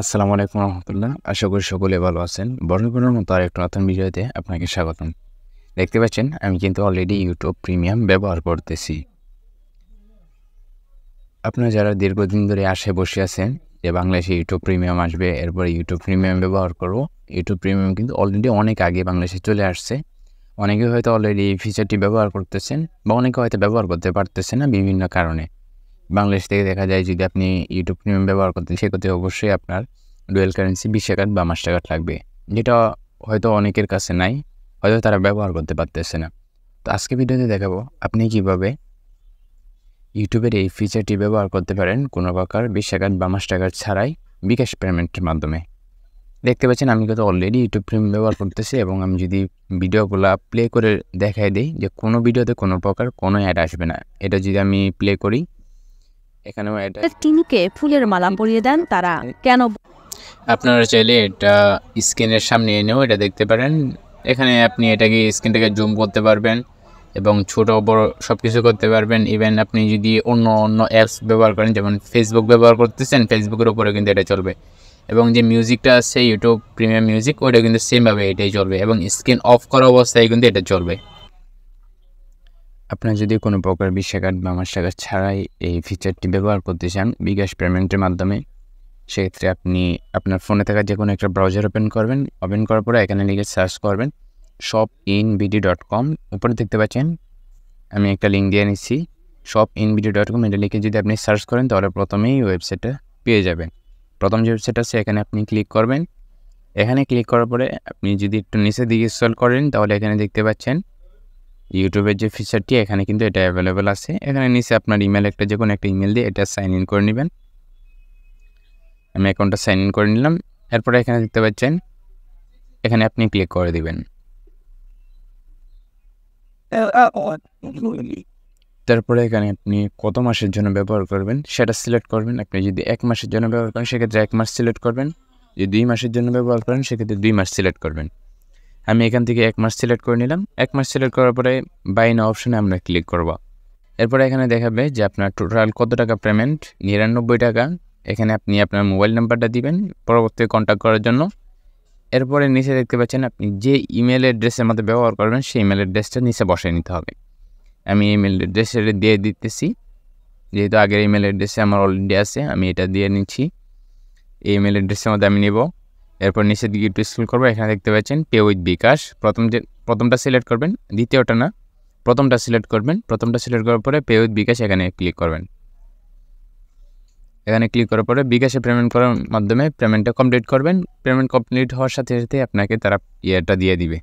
আসসালামু আলাইকুম রহমতুল্লাহ। আশা করি সকলে ভালো আছেন। বড় মতো আর একটা নতুন ভিডিওতে আপনাকে স্বাগতম। দেখতে পাচ্ছেন, আমি কিন্তু অলরেডি ইউটিউব প্রিমিয়াম ব্যবহার করতেছি। আপনারা যারা দীর্ঘদিন ধরে আসে বসে আছেন যে বাংলাদেশে ইউটিউব প্রিমিয়াম আসবে, এরপরে ইউটিউব প্রিমিয়াম ব্যবহার করব ইউটিউব প্রিমিয়াম কিন্তু অলরেডি অনেক আগে বাংলাদেশে চলে আসছে। অনেকে হয়তো অলরেডি এই ফিচারটি ব্যবহার করতেছেন বা অনেকে হয়তো ব্যবহার করতে পারতেছে না বিভিন্ন কারণে। বাংলাদেশ থেকে দেখা যায় যদি আপনি ইউটিউব প্রিমিয়াম ব্যবহার করতে সেক্ষেত্রে অবশ্যই আপনার ডুয়েল কারেন্সি বিশ টাকার বা মাস টাকার লাগবে। যেটা হয়তো অনেকের কাছে নাই, হয়তো তারা ব্যবহার করতে পারতেছে না। তো আজকে ভিডিওতে দেখাবো আপনি কীভাবে ইউটিউবের এই ফিচারটি ব্যবহার করতে পারেন কোনো প্রকার বিশ টাকার বা মাস টাকার ছাড়াই বিকাশ পেমেন্টের মাধ্যমে। দেখতে পাচ্ছেন আমি কিন্তু অলরেডি ইউটিউব প্রিমিয়াম ব্যবহার করতেছি এবং আমি যদি ভিডিওগুলো প্লে করে দেখাই দিই যে কোনো ভিডিওতে কোনো প্রকার কোনো অ্যাড আসবে না। এটা যদি আমি প্লে করি এখানেও এটা। টিনুকে ফুলের মালা পরিয়ে দেন তারা। কেন? আপনারা চাইলে এটা স্ক্রিনের সামনে এনেও এটা দেখতে পারেন। এখানে আপনি এটাকে স্ক্রিনটাকে জুম করতে পারবেন এবং ছোট বড় সব কিছু করতে পারবেন। ইভেন আপনি যদি অন্য অন্য অ্যাপস ব্যবহার করেন যেমন ফেসবুক ব্যবহার করতেছেন ফেসবুকের উপরে কিন্তু এটা চলবে। এবং যে মিউজিকটা আছে ইউটিউব প্রিমিয়াম মিউজিক ওটা কিন্তু সেমভাবে এটাই চলবে এবং স্ক্রিন অফ করা অবস্থায় কিন্তু এটা চলবে। আপনার যদি কোনো প্রকার বিশ টাকা বা মাস টাকা ছাড়াই এই ফিচারটি ব্যবহার করতে চান, বিকাশ পেমেন্টের মাধ্যমে, সেক্ষেত্রে আপনি আপনার ফোনে থাকা যে কোনো একটা ব্রাউজার ওপেন করবেন। ওপেন করার পরে এখানে লিখে সার্চ করবেন shop in BD dot com উপরে দেখতে পাচ্ছেন, আমি একটা লিঙ্ক দিয়ে নিচ্ছি shop in BD dot com এটা লিখে যদি আপনি সার্চ করেন, তাহলে প্রথমেই ওয়েবসাইটটা পেয়ে যাবেন। প্রথম যে ওয়েবসাইট আছে, এখানে আপনি ক্লিক করবেন। এখানে ক্লিক করার পরে আপনি যদি একটু নিচের দিকে স্ক্রল করেন, তাহলে এখানে দেখতে পাচ্ছেন ইউটিউবের যে ফিচারটি এখানে কিন্তু এটা অ্যাভেলেবেল আছে। এখানে নিচে আপনার ইমেল একটা যে কোনো একটা ইমেল দিয়ে এটা সাইন ইন করে নেবেন। আমি অ্যাকাউন্টটা সাইন ইন করে নিলাম। এরপরে এখানে দেখতে পাচ্ছেন, এখানে আপনি ক্লিক করে দিবেন। তারপরে এখানে আপনি কত মাসের জন্য ব্যবহার করবেন, সেটা সিলেক্ট করবেন। আপনি যদি এক মাসের জন্য ব্যবহার করেন, সেক্ষেত্রে এক মাস সিলেক্ট করবেন। যদি দুই মাসের জন্য ব্যবহার করেন, সেক্ষেত্রে দুই মাস সিলেক্ট করবেন। আমি এখান থেকে এক মাস সিলেক্ট করে নিলাম। এক মাস সিলেক্ট করার পরে বাই না অপশানে আমরা ক্লিক করব। এরপরে এখানে দেখাবে যে আপনার টোটাল কত টাকা পেমেন্ট নিরানব্বই টাকা। এখানে আপনি আপনার মোবাইল নাম্বারটা দিবেন পরবর্তী কন্ট্যাক্ট করার জন্য। এরপরে নিচে দেখতে পাচ্ছেন আপনি যে ইমেল অ্যাড্রেসের মধ্যে ব্যবহার করবেন, সেই ইমেল অ্যাড্রেসটা নিচে বসে নিতে হবে। আমি ইমেল অ্যাড্রেসে দিয়ে দিতেছি। যেহেতু আগের ইমেল অ্যাড্রেসে আমার অলরেডি আছে, আমি এটা দিয়ে নিচ্ছি। এই ইমেল অ্যাড্রেসের মধ্যে আমি নেব। এরপর নিচের দিকে একটু স্কুল করব, এখানে দেখতে পাচ্ছেন পে উইথ বিকাশ। প্রথম যে, প্রথমটা সিলেক্ট করবেন, দ্বিতীয়টা না, প্রথমটা সিলেক্ট করবেন, প্রথমটা সিলেক্ট করার পরে পে উইথ বিকাশ এখানে ক্লিক করবেন। এখানে ক্লিক করার পরে বিকাশে পেমেন্ট করার মাধ্যমে পেমেন্টটা কমপ্লিট করবেন। পেমেন্ট কমপ্লিট হওয়ার সাথে সাথে আপনাকে তারা ইয়েটা দিয়ে দিবে।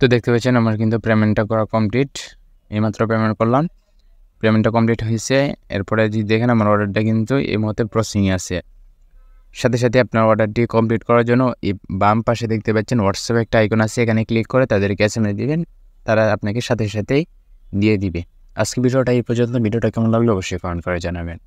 তো দেখতে পাচ্ছেন আমার কিন্তু পেমেন্টটা করা কমপ্লিট এইমাত্র পেমেন্ট করলাম। পেমেন্টটা কমপ্লিট হয়েছে। এরপরে যদি দেখেন আমার অর্ডারটা কিন্তু এই মুহূর্তে প্রসেসিংয়ে আছে। সাথে সাথে আপনার অর্ডারটি কমপ্লিট করার জন্য এই বাম পাশে দেখতে পাচ্ছেন হোয়াটসঅ্যাপে একটা আইকন আছে। এখানে ক্লিক করে তাদেরকে এস এম দিবেন। তারা আপনাকে সাথে সাথেই দিয়ে দিবে। আজকে ভিডিওটা এই পর্যন্ত। ভিডিওটা কেমন লাগল অবশ্যই কমেন্ট করে জানাবেন।